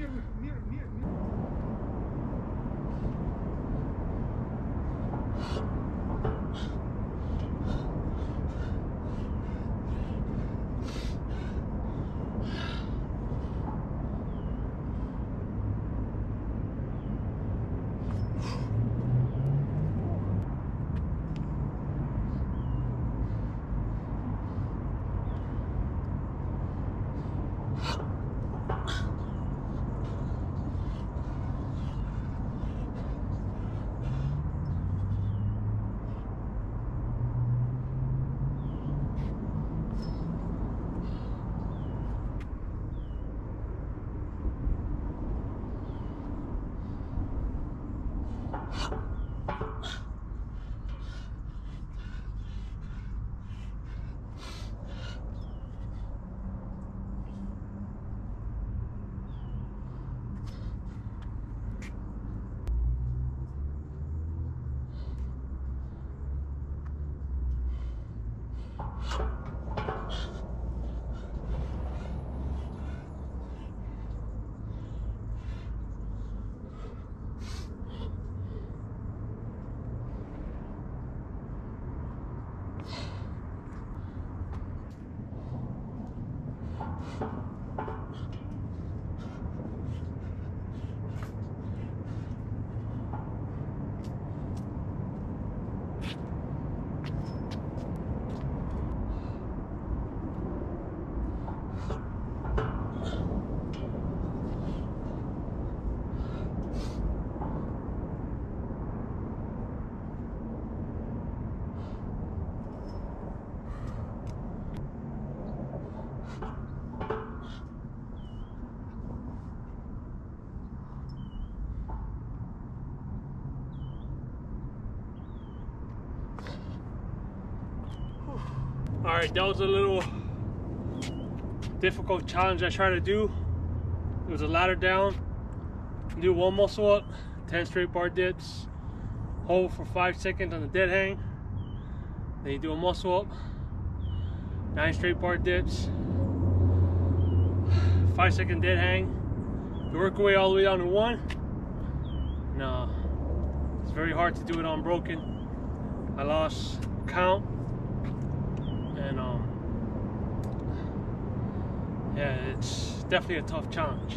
мирных, мир, мир, мир. you All right, that was a little difficult challenge I tried to do. It was a ladder down, do one muscle up, 10 straight bar dips, hold for five seconds on the dead hang. Then you do a muscle up, nine straight bar dips, five second dead hang. You work your way all the way down to one. No, it's very hard to do it on broken. I lost count and um yeah it's definitely a tough challenge